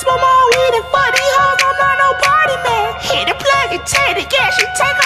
smoke more weed and fuck these hoes, I'm not no party man. Hit the plug and take the gas, she take